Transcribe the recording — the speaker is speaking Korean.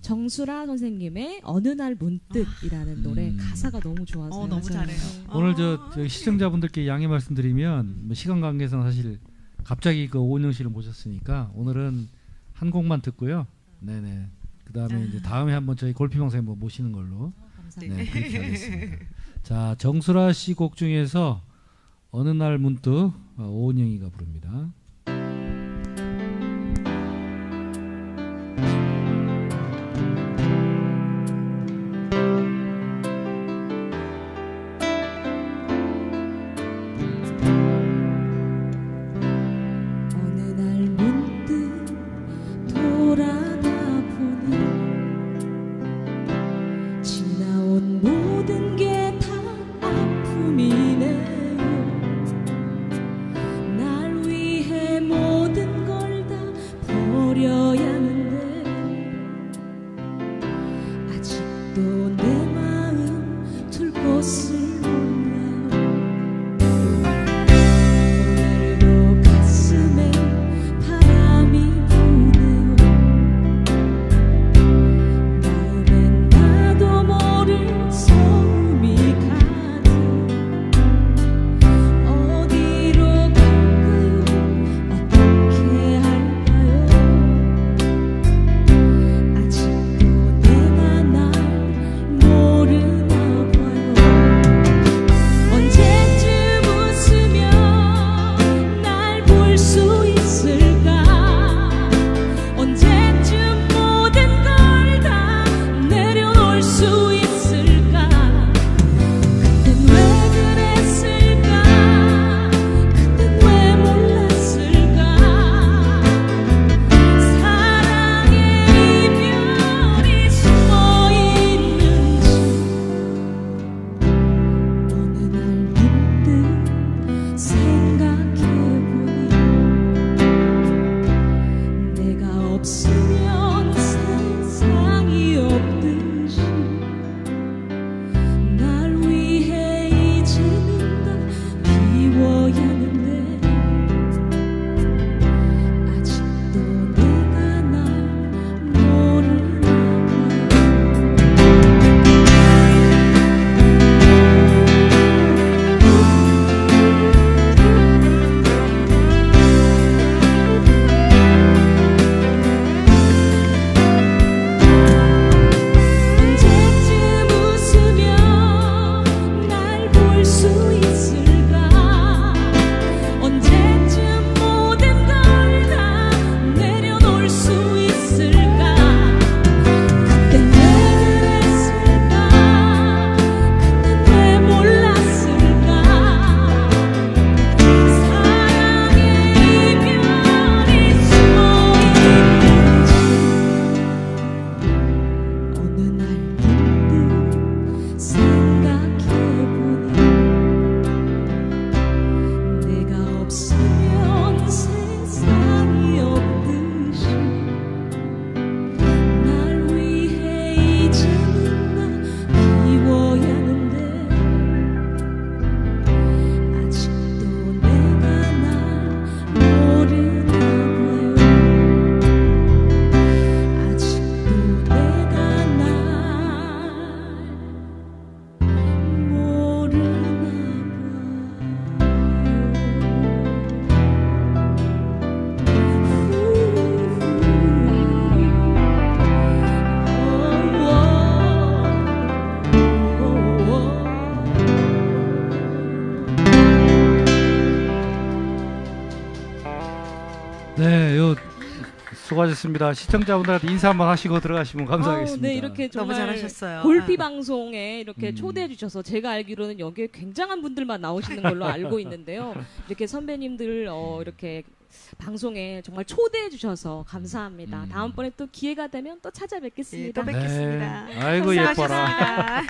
정수라 선생님의 어느 날 문득이라는 노래 음. 가사가 너무 좋아서 어, 너무 잘해요. 오늘 아. 저, 저 시청자분들께 양해 말씀드리면 뭐 시간 관계상 사실 갑자기 그 오은영 씨를 모셨으니까 오늘은 한 곡만 듣고요. 네네. 그 다음에 이제 다음에 한번 저희 골피 방송에 뭐 모시는 걸로 감사합니다. 네 그렇게 하겠습니다. 자 정수라 씨 곡 중에서 어느 날 문득 어, 오은영이가 부릅니다. 돌아다 보니 지나온 모든 게 다 아픔이네요. 날 위해 모든 걸 다 버려야 하는데 아직도 내 마음 둘 곳을 네, 요 수고하셨습니다. 시청자분들한테 인사 한번 하시고 들어가시면 감사하겠습니다. 아우, 네, 이렇게 너무 정말 잘하셨어요. 골피 아. 방송에 이렇게 음. 초대해 주셔서 제가 알기로는 여기에 굉장한 분들만 나오시는 걸로 알고 있는데요. 이렇게 선배님들 어, 이렇게 방송에 정말 초대해 주셔서 감사합니다. 음. 다음번에 또 기회가 되면 또 예, 찾아뵙겠습니다. 또 뵙겠습니다. 네. 아이고 예뻐라.